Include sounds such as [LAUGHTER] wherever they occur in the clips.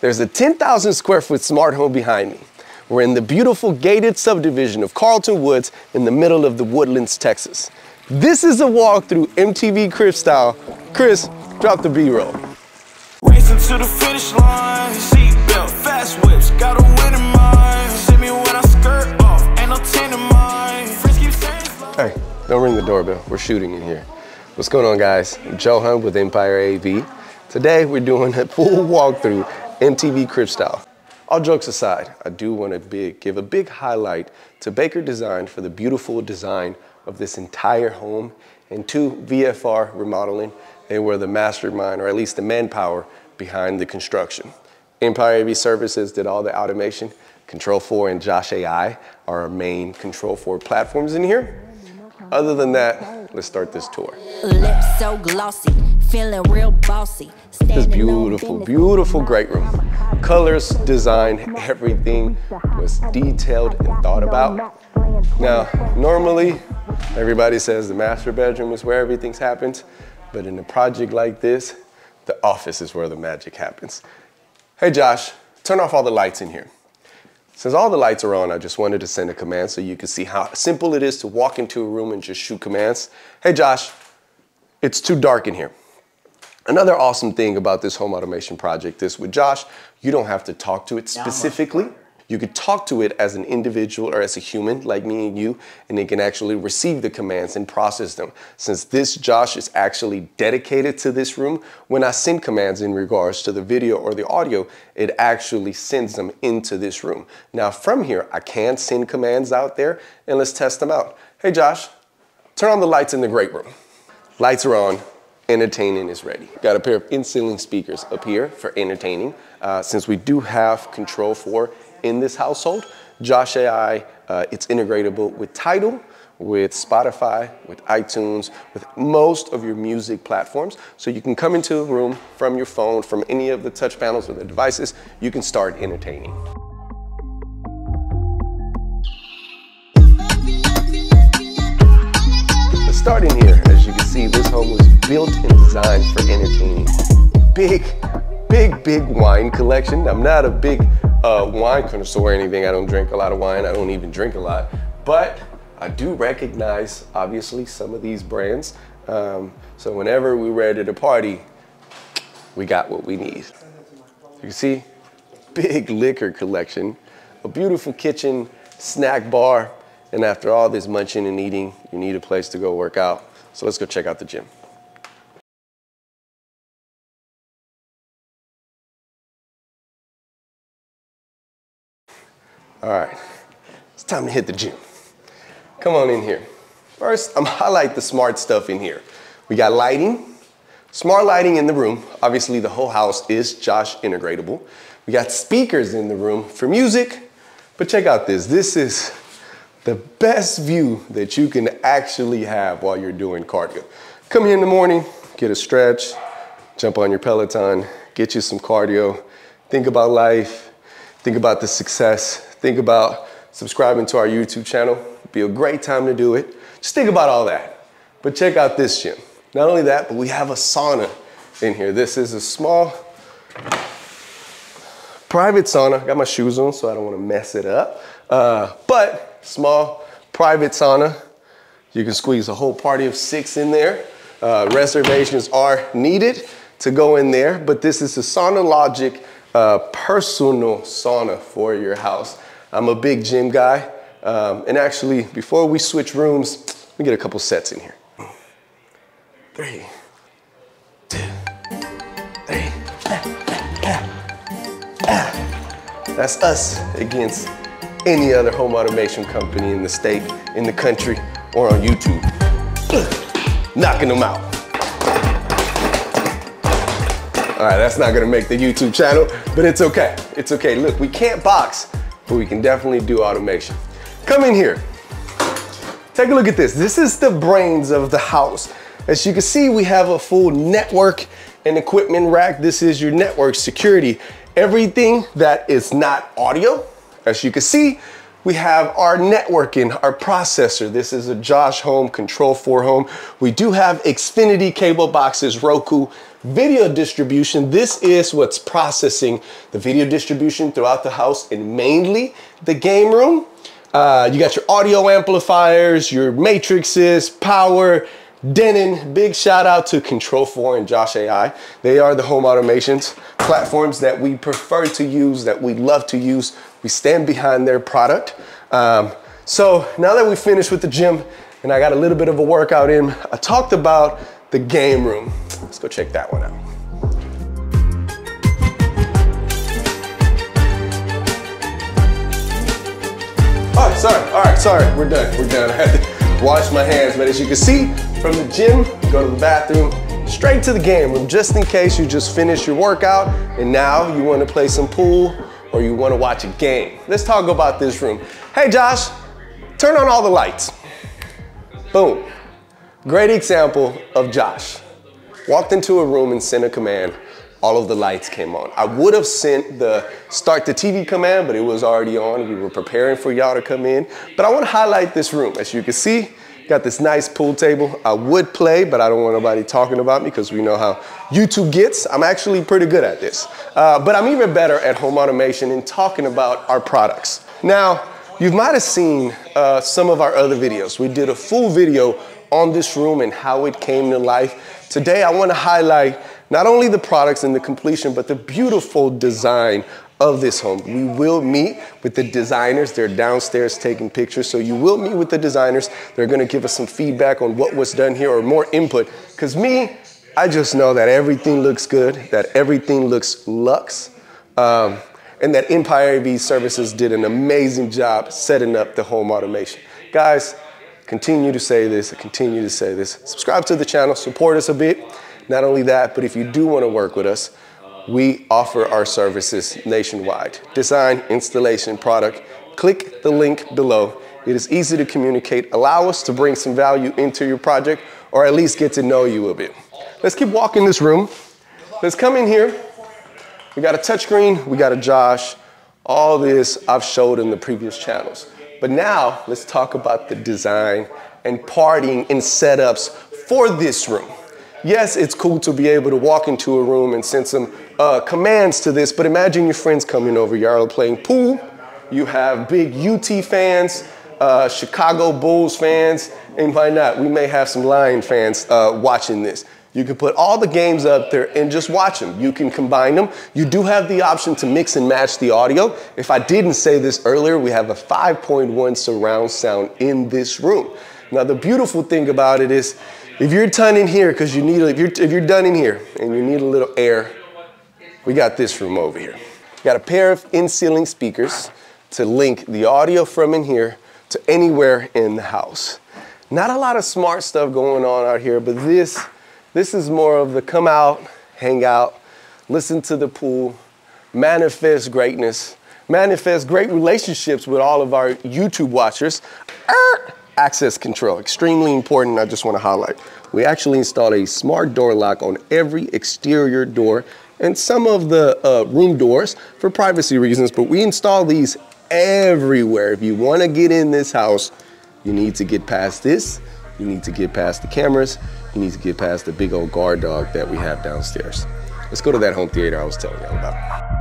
There's a 10,000 square foot smart home behind me. We're in the beautiful gated subdivision of Carlton Woods in the middle of the Woodlands, Texas. This is a walk through MTV Crib style. Chris, drop the B-roll. Racing to the finish line, seatbelt, fast whips, got a win in mind. See me when I skirt off, ain't no ten in mind. Friends keep saying slow. Hey, don't ring the doorbell. We're shooting in here. What's going on, guys? I'm Joe Hunt with Empire AV. Today, we're doing a full walkthrough MTV Crib Style. All jokes aside, I do want to big, give a big highlight to Baker Design for the beautiful design of this entire home and to VFR Remodeling. They were the mastermind, or at least the manpower, behind the construction. Empire AV Services did all the automation. Control 4 and Josh AI are our main Control 4 platforms in here. Other than that, let's start this tour. Lips so glossy, feeling real bossy. This beautiful, beautiful great room. Colors, design, everything was detailed and thought about. Now, normally, everybody says the master bedroom is where everything happens, but in a project like this, the office is where the magic happens. Hey Josh, turn off all the lights in here. Since all the lights are on, I just wanted to send a command so you can see how simple it is to walk into a room and just shoot commands. Hey Josh, it's too dark in here. Another awesome thing about this home automation project is with Josh, you don't have to talk to it specifically. You could talk to it as an individual or as a human like me and you, and it can actually receive the commands and process them. Since this Josh is actually dedicated to this room, when I send commands in regards to the video or the audio, it actually sends them into this room. Now from here, I can send commands out there and let's test them out. Hey Josh, turn on the lights in the great room. Lights are on, entertaining is ready. Got a pair of in-ceiling speakers up here for entertaining. Uh, since we do have Control 4 in this household, Josh AI, uh, it's integratable with Tidal, with Spotify, with iTunes, with most of your music platforms. So you can come into a room from your phone, from any of the touch panels or the devices, you can start entertaining. Let's start in here. As you can see, this home was built and designed for entertaining. Big, big, big wine collection. I'm not a big uh, wine connoisseur or anything. I don't drink a lot of wine. I don't even drink a lot. But I do recognize, obviously, some of these brands. Um, so whenever we're at a party, we got what we need. You can see, big liquor collection, a beautiful kitchen, snack bar, and after all this munching and eating, you need a place to go work out. So let's go check out the gym. All right, it's time to hit the gym. Come on in here. First, I'm highlight the smart stuff in here. We got lighting, smart lighting in the room. Obviously, the whole house is Josh integratable. We got speakers in the room for music, but check out this. This is the best view that you can actually have while you're doing cardio. Come here in the morning, get a stretch, jump on your Peloton, get you some cardio, think about life, think about the success, think about subscribing to our YouTube channel. Be a great time to do it. Just think about all that. But check out this gym. Not only that, but we have a sauna in here. This is a small private sauna. Got my shoes on, so I don't want to mess it up. Uh, but small private sauna. You can squeeze a whole party of six in there. Uh, reservations are needed to go in there, but this is a Sauna Logic uh, personal sauna for your house. I'm a big gym guy. Um, and actually, before we switch rooms, let me get a couple sets in here. Three, That's us against any other home automation company in the state, in the country, or on YouTube. [CLEARS THROAT] Knocking them out. All right, that's not gonna make the YouTube channel, but it's okay. It's okay. Look, we can't box, but we can definitely do automation. Come in here. Take a look at this. This is the brains of the house. As you can see, we have a full network and equipment rack. This is your network security. Everything that is not audio, as you can see, we have our networking, our processor. This is a Josh Home Control 4 Home. We do have Xfinity cable boxes, Roku, video distribution. This is what's processing the video distribution throughout the house and mainly the game room. Uh, you got your audio amplifiers, your matrices, power, Denon, big shout out to Control4 and Josh AI. They are the home automations platforms that we prefer to use, that we love to use. We stand behind their product. Um, so now that we finished with the gym and I got a little bit of a workout in, I talked about the game room. Let's go check that one out. Oh, sorry. All right, sorry. We're done. We're done. [LAUGHS] Wash my hands. But as you can see, from the gym, go to the bathroom, straight to the game room, just in case you just finished your workout and now you want to play some pool or you want to watch a game. Let's talk about this room. Hey, Josh, turn on all the lights. Boom. Great example of Josh. Walked into a room and sent a command. All of the lights came on. I would have sent the start the TV command, but it was already on. We were preparing for y'all to come in. But I want to highlight this room. As you can see, got this nice pool table. I would play, but I don't want nobody talking about me because we know how YouTube gets. I'm actually pretty good at this. Uh, but I'm even better at home automation and talking about our products. Now, you might have seen uh, some of our other videos. We did a full video on this room and how it came to life. Today, I want to highlight not only the products and the completion, but the beautiful design of this home. We will meet with the designers. They're downstairs taking pictures. So you will meet with the designers. They're going to give us some feedback on what was done here or more input. Because me, I just know that everything looks good, that everything looks luxe. Um, and that Empire AV Services did an amazing job setting up the home automation. Guys, continue to say this, continue to say this. Subscribe to the channel, support us a bit. Not only that, but if you do want to work with us, we offer our services nationwide. Design, installation, product. Click the link below. It is easy to communicate. Allow us to bring some value into your project or at least get to know you a bit. Let's keep walking this room. Let's come in here we got a touchscreen, we got a Josh. All this I've showed in the previous channels. But now let's talk about the design and partying and setups for this room. Yes, it's cool to be able to walk into a room and send some uh, commands to this, but imagine your friends coming over. Y'all are playing pool. You have big UT fans, uh, Chicago Bulls fans, and why not? We may have some Lion fans uh, watching this. You can put all the games up there and just watch them. You can combine them. You do have the option to mix and match the audio. If I didn't say this earlier, we have a 5.1 surround sound in this room. Now, the beautiful thing about it is if you're done in here, because you need, if you're, if you're done in here and you need a little air, we got this room over here. Got a pair of in-ceiling speakers to link the audio from in here to anywhere in the house. Not a lot of smart stuff going on out here, but this this is more of the come out, hang out, listen to the pool, manifest greatness, manifest great relationships with all of our YouTube watchers. Er, access control, extremely important, I just wanna highlight. We actually installed a smart door lock on every exterior door and some of the uh, room doors for privacy reasons, but we install these everywhere. If you wanna get in this house, you need to get past this, you need to get past the cameras, you need to get past the big old guard dog that we have downstairs. Let's go to that home theater I was telling y'all about.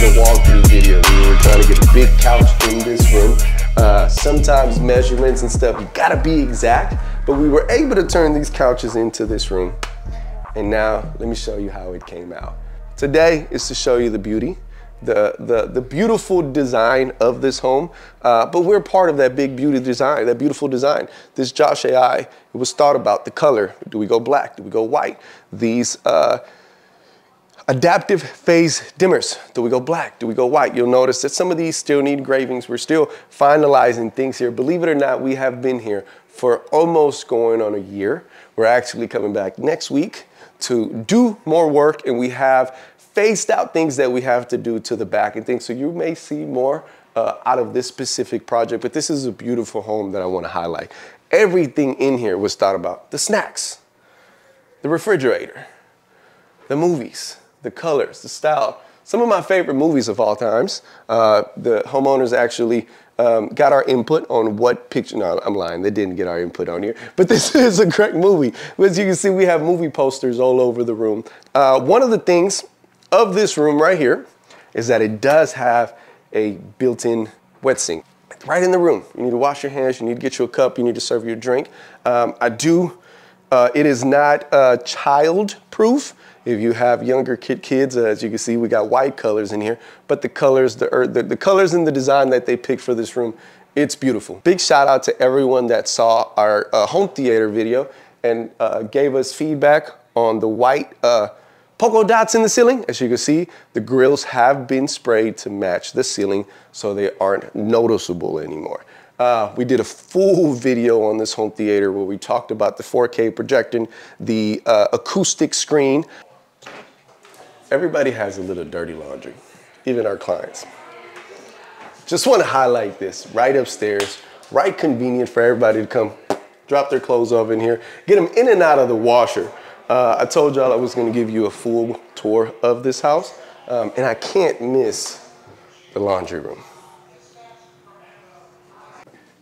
For the walkthrough video, we were trying to get a big couch in this room. Uh, sometimes measurements and stuff, you gotta be exact, but we were able to turn these couches into this room. And now, let me show you how it came out. Today is to show you the beauty the, the, the beautiful design of this home, uh, but we're part of that big beauty design, that beautiful design. This Josh AI, it was thought about the color. Do we go black? Do we go white? These uh, adaptive phase dimmers. Do we go black? Do we go white? You'll notice that some of these still need engravings. We're still finalizing things here. Believe it or not, we have been here for almost going on a year. We're actually coming back next week to do more work and we have phased out things that we have to do to the back and things. So you may see more uh, out of this specific project, but this is a beautiful home that I want to highlight. Everything in here was thought about. The snacks, the refrigerator, the movies, the colors, the style. Some of my favorite movies of all times. Uh, the homeowners actually um, got our input on what picture. No, I'm lying. They didn't get our input on here. But [LAUGHS] this is a great movie. As you can see, we have movie posters all over the room. Uh, one of the things of this room right here is that it does have a built-in wet sink right in the room. You need to wash your hands. You need to get you a cup. You need to serve your drink. Um, I do. Uh, it is not uh, child-proof. If you have younger kid kids, as you can see, we got white colors in here, but the colors, the, the, the colors and the design that they picked for this room, it's beautiful. Big shout out to everyone that saw our uh, home theater video and uh, gave us feedback on the white uh, polka dots in the ceiling. As you can see, the grills have been sprayed to match the ceiling so they aren't noticeable anymore. Uh, we did a full video on this home theater where we talked about the 4K projecting, the uh, acoustic screen, Everybody has a little dirty laundry, even our clients. Just want to highlight this right upstairs, right convenient for everybody to come drop their clothes off in here, get them in and out of the washer. Uh, I told y'all I was going to give you a full tour of this house, um, and I can't miss the laundry room.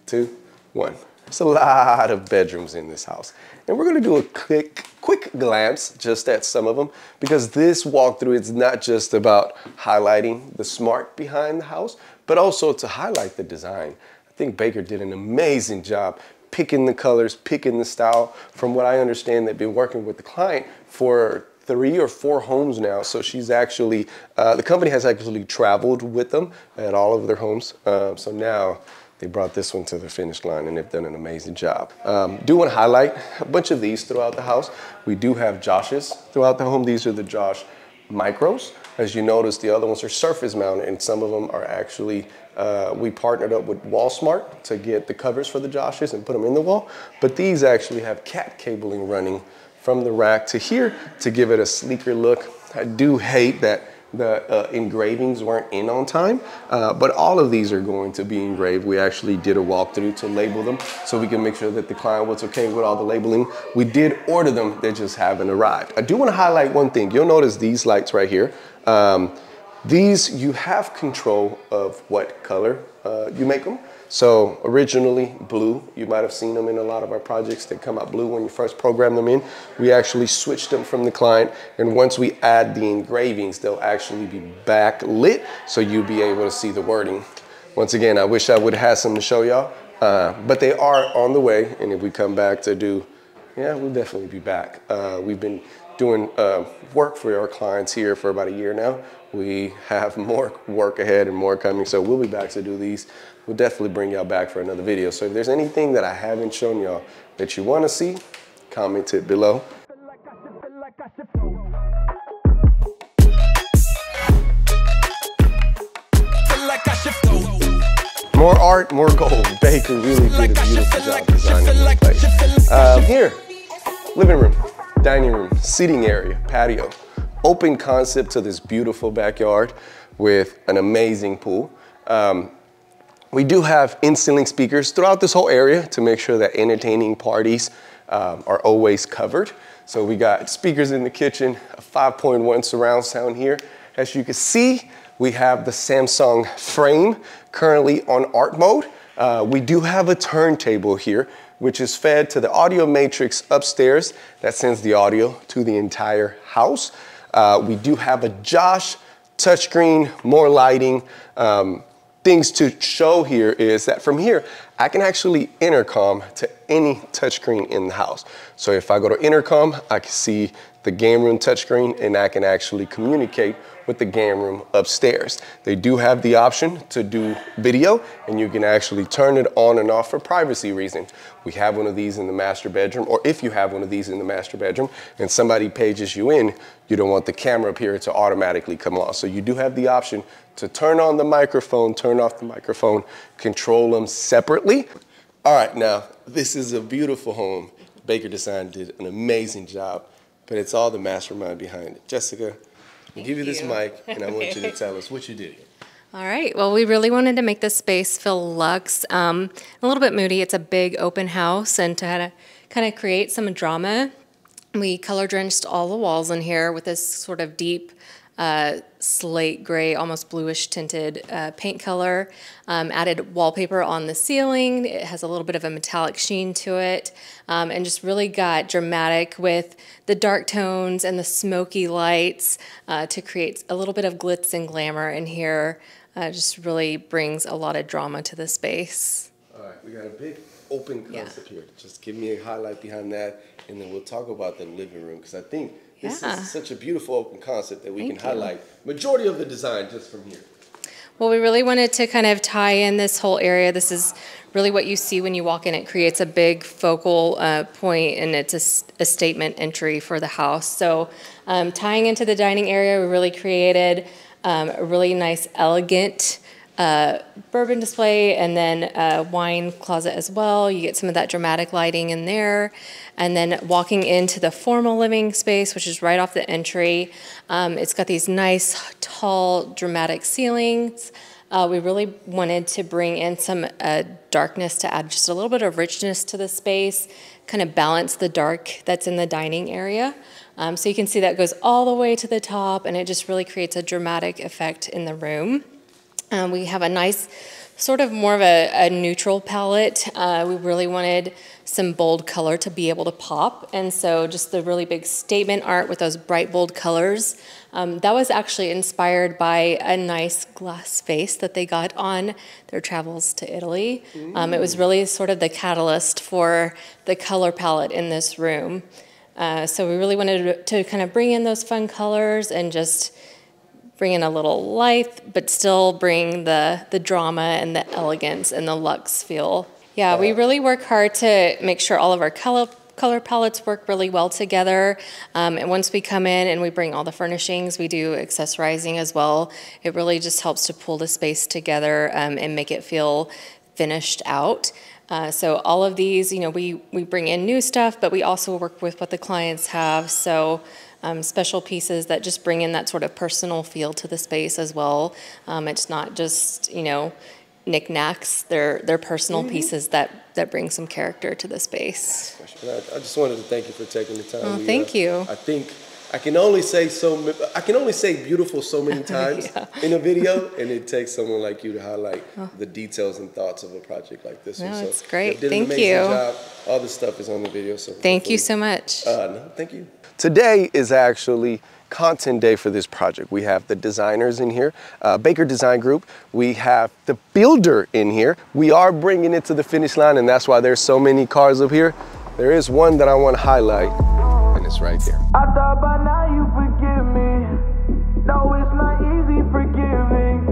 Two, one. There's a lot of bedrooms in this house. And we're gonna do a quick, quick glance just at some of them because this walkthrough is not just about highlighting the smart behind the house, but also to highlight the design. I think Baker did an amazing job picking the colors, picking the style. From what I understand, they've been working with the client for three or four homes now. So she's actually, uh, the company has actually traveled with them at all of their homes. Uh, so now they brought this one to the finish line and they've done an amazing job. Um, do want to highlight a bunch of these throughout the house. We do have Josh's throughout the home. These are the Josh Micros. As you notice, the other ones are surface mounted and some of them are actually, uh, we partnered up with WallSmart to get the covers for the Josh's and put them in the wall. But these actually have cat cabling running from the rack to here to give it a sleeker look. I do hate that the uh, engravings weren't in on time, uh, but all of these are going to be engraved. We actually did a walkthrough to label them so we can make sure that the client was okay with all the labeling. We did order them, they just haven't arrived. I do wanna highlight one thing. You'll notice these lights right here. Um, these, you have control of what color uh, you make them. So originally blue, you might have seen them in a lot of our projects that come out blue when you first program them in. We actually switched them from the client and once we add the engravings, they'll actually be backlit so you'll be able to see the wording. Once again, I wish I would have had some to show y'all, uh, but they are on the way and if we come back to do, yeah, we'll definitely be back. Uh, we've been doing uh, work for our clients here for about a year now. We have [LAUGHS] more work ahead and more coming, so we'll be back to do these we'll definitely bring y'all back for another video. So if there's anything that I haven't shown y'all that you want to see, comment it below. More art, more gold. Baker really did a beautiful job designing this place. Um, here, living room, dining room, seating area, patio. Open concept to this beautiful backyard with an amazing pool. Um, we do have in-ceiling speakers throughout this whole area to make sure that entertaining parties um, are always covered. So we got speakers in the kitchen, a 5.1 surround sound here. As you can see, we have the Samsung frame currently on art mode. Uh, we do have a turntable here, which is fed to the audio matrix upstairs that sends the audio to the entire house. Uh, we do have a Josh touchscreen, more lighting, um, things to show here is that from here, I can actually intercom to any touchscreen in the house. So if I go to intercom, I can see the game room touchscreen and I can actually communicate with the game room upstairs. They do have the option to do video and you can actually turn it on and off for privacy reasons. We have one of these in the master bedroom or if you have one of these in the master bedroom and somebody pages you in, you don't want the camera up here to automatically come on. So you do have the option to turn on the microphone, turn off the microphone, control them separately. All right, now this is a beautiful home. Baker Design did an amazing job, but it's all the mastermind behind it. Jessica, I'll give you, you this mic, and I want you to [LAUGHS] tell us what you did. All right. Well, we really wanted to make this space feel luxe, um, a little bit moody. It's a big open house, and to kind of create some drama, we color drenched all the walls in here with this sort of deep uh, slate gray, almost bluish tinted uh, paint color. Um, added wallpaper on the ceiling. It has a little bit of a metallic sheen to it, um, and just really got dramatic with the dark tones and the smoky lights uh, to create a little bit of glitz and glamour in here. Uh, just really brings a lot of drama to the space. All right, we got a big open Yeah. concept here. Just give me a highlight behind that, and then we'll talk about the living room because I think this Yeah. is such a beautiful open concept that we Thank can you. highlight majority of the design just from here. Well, we really wanted to kind of tie in this whole area. This is really what you see when you walk in. It creates a big focal uh, point, and it's a statement entry for the house. So, um, tying into the dining area, we really created um, a really nice, elegant uh, bourbon display, and then a wine closet as well. You get some of that dramatic lighting in there, and then walking into the formal living space, which is right off the entry. Um, it's got these nice, tall, dramatic ceilings. Uh, we really wanted to bring in some uh, darkness to add just a little bit of richness to the space, kind of balance the dark that's in the dining area. Um, so you can see that goes all the way to the top, and it just really creates a dramatic effect in the room. Um, we have a nice, sort of more of a, a neutral palette. Uh, we really wanted some bold color to be able to pop, and so just the really big statement art with those bright, bold colors. Um, that was actually inspired by a nice glass vase that they got on their travels to Italy. Um, it was really sort of the catalyst for the color palette in this room. Uh, so we really wanted to kind of bring in those fun colors and just bring in a little life, but still bring the the drama and the elegance and the luxe feel. Yeah, we really work hard to make sure all of our color color palettes work really well together. Um, and once we come in and we bring all the furnishings, we do accessorizing as well. It really just helps to pull the space together um, and make it feel finished out. Uh, so all of these, you know, we we bring in new stuff, but we also work with what the clients have. So um, special pieces that just bring in that sort of personal feel to the space as well. Um, it's not just you know knickknacks; they're they're personal pieces that that bring some character to the space. I, just wanted to thank you for taking the time. Oh, We, thank you. I think I can only say so. I can only say beautiful so many [LAUGHS] times in a video, and it takes someone like you to highlight the details and thoughts of a project like this. one. Oh. No, So it's great. you did Thank amazing you. Job. All the stuff is on the video. So Thank you so much. Uh, no, thank you. Today is actually content day for this project. We have the designers in here, uh, Baker Design Group. We have the builder in here. We are bringing it to the finish line, and that's why there's so many cars up here. There is one that I want to highlight, right there. I thought by now you forgive me. No, it's not easy forgiving.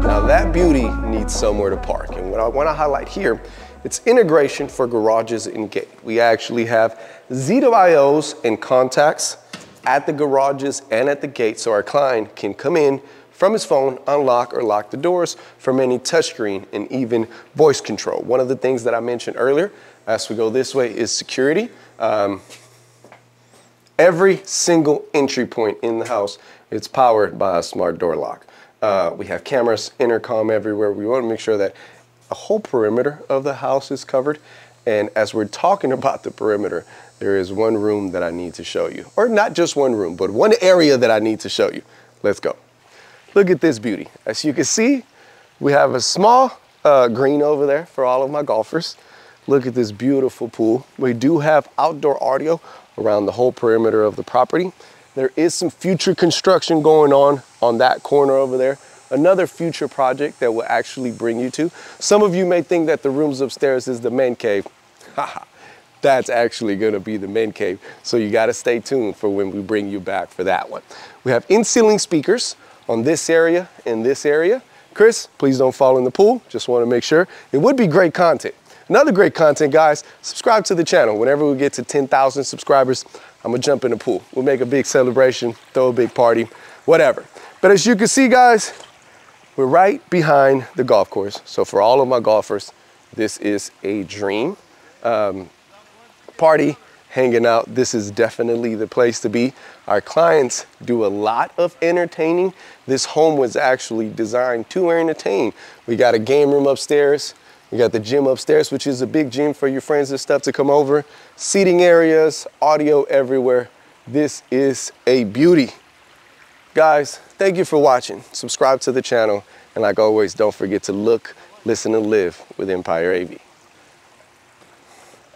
Now that beauty needs somewhere to park. And what I want to highlight here, it's integration for garages and gate. We actually have Z2IOs and contacts at the garages and at the gate so our client can come in from his phone, unlock or lock the doors from any touchscreen and even voice control. One of the things that I mentioned earlier as we go this way is security. Um, Every single entry point in the house it's powered by a smart door lock. Uh, we have cameras, intercom everywhere. We want to make sure that the whole perimeter of the house is covered. And as we're talking about the perimeter, there is one room that I need to show you. Or not just one room, but one area that I need to show you. Let's go. Look at this beauty. As you can see, we have a small uh, green over there for all of my golfers. Look at this beautiful pool. We do have outdoor audio around the whole perimeter of the property. There is some future construction going on on that corner over there. Another future project that will actually bring you to. Some of you may think that the rooms upstairs is the man cave. [LAUGHS] Haha. That's actually gonna be the men cave. So you gotta stay tuned for when we bring you back for that one. We have in-ceiling speakers on this area and this area. Chris, please don't fall in the pool. Just wanna make sure. It would be great content. Another great content, guys, subscribe to the channel. Whenever we get to 10,000 subscribers, I'm gonna jump in the pool. We'll make a big celebration, throw a big party, whatever. But as you can see, guys, we're right behind the golf course. So for all of my golfers, this is a dream. Um, party, hanging out. This is definitely the place to be. Our clients do a lot of entertaining. This home was actually designed to entertain. We got a game room upstairs. We got the gym upstairs, which is a big gym for your friends and stuff to come over. Seating areas, audio everywhere. This is a beauty. Guys, thank you for watching. Subscribe to the channel. And like always, don't forget to look, listen, and live with Empire AV.